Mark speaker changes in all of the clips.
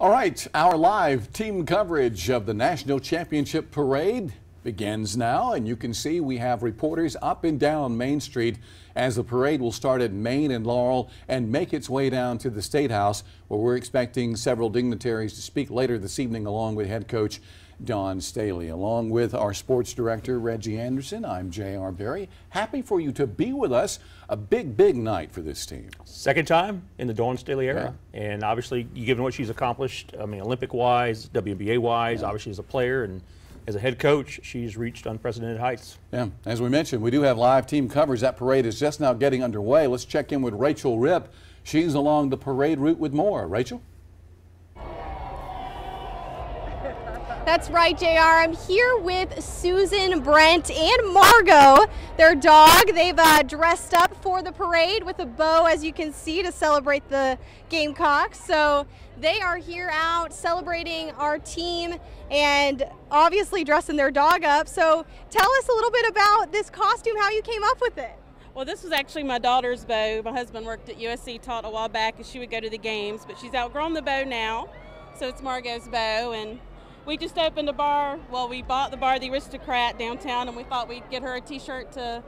Speaker 1: All right, our live team coverage of the National Championship Parade begins now, and you can see we have reporters up and down Main Street as the parade will start at Main and Laurel and make its way down to the State House, where we're expecting several dignitaries to speak later this evening, along with head coach Dawn Staley. Along with our sports director, Reggie Anderson, I'm J.R. Berry. Happy for you to be with us. A big, big night for this team.
Speaker 2: Second time in the Dawn Staley era. Yeah. And obviously, given what she's accomplished, I mean, Olympic wise, WNBA wise, yeah. obviously as a player and as a head coach, she's reached unprecedented heights.
Speaker 1: Yeah, as we mentioned, we do have live team coverage. That parade is just now getting underway. Let's check in with Rachel Rip. She's along the parade route with more. Rachel?
Speaker 3: That's right, JR. I'm here with Susan, Brent, and Margot, their dog. They've uh, dressed up for the parade with a bow, as you can see, to celebrate the Gamecocks. So they are here out celebrating our team and obviously dressing their dog up. So tell us a little bit about this costume, how you came up with it.
Speaker 4: Well, this was actually my daughter's bow. My husband worked at USC, taught a while back, and she would go to the games, but she's outgrown the bow now. So it's Margot's bow, and we just opened a bar. Well, we bought the bar, the Aristocrat, downtown, and we thought we'd get her a T-shirt to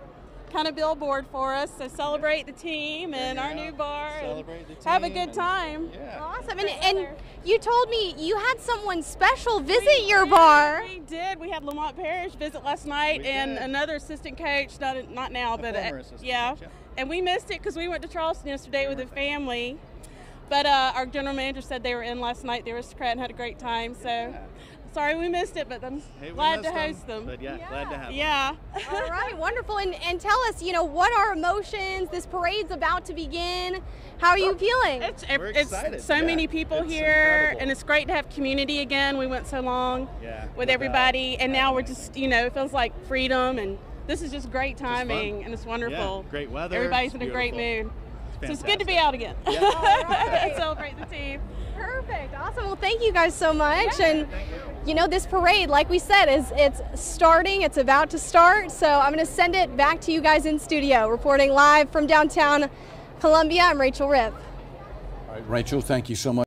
Speaker 4: kind of billboard for us. So celebrate the team and our new bar. Celebrate the team. Have a good time.
Speaker 3: Yeah. Awesome. And, and you told me you had someone special visit we your did, bar.
Speaker 4: We did. We had Lamont Paris visit last night and another assistant coach. Not not now,
Speaker 5: a
Speaker 4: but
Speaker 5: uh,
Speaker 4: yeah.
Speaker 5: Coach, yeah.
Speaker 4: And we missed it because we went to Charleston yesterday with the family. But uh, our general manager said they were in last night, the Aristocrat, and had a great time. So yeah. sorry we missed it, but I'm
Speaker 5: hey,
Speaker 4: glad to host them.
Speaker 5: them. But yeah, yeah, glad to have
Speaker 3: them. Yeah. All right, wonderful. And, and tell us, you know, what are emotions? This parade's about to begin. How are you feeling?
Speaker 4: It's,
Speaker 5: We're
Speaker 4: it's
Speaker 5: excited.
Speaker 4: so
Speaker 5: yeah.
Speaker 4: many people
Speaker 5: it's
Speaker 4: here,
Speaker 5: incredible.
Speaker 4: and it's great to have community again. We went so long
Speaker 5: yeah,
Speaker 4: with everybody, and now we're just, you know, it feels like freedom, and this is just great timing,
Speaker 5: just
Speaker 4: and it's wonderful.
Speaker 5: Yeah, great weather.
Speaker 4: Everybody's
Speaker 5: it's
Speaker 4: in a great mood.
Speaker 5: It's
Speaker 4: so it's good to be out again.
Speaker 5: Yeah.
Speaker 3: right.
Speaker 4: Celebrate the team.
Speaker 3: Perfect. Awesome. Well, thank you guys so much.
Speaker 4: Yeah,
Speaker 3: and
Speaker 5: you.
Speaker 3: you know, this parade, like we said, is it's starting. It's about to start. So I'm going to send it back to you guys in studio. Reporting live from downtown Columbia, I'm Rachel Ripp.
Speaker 1: All right, Rachel, thank you so much.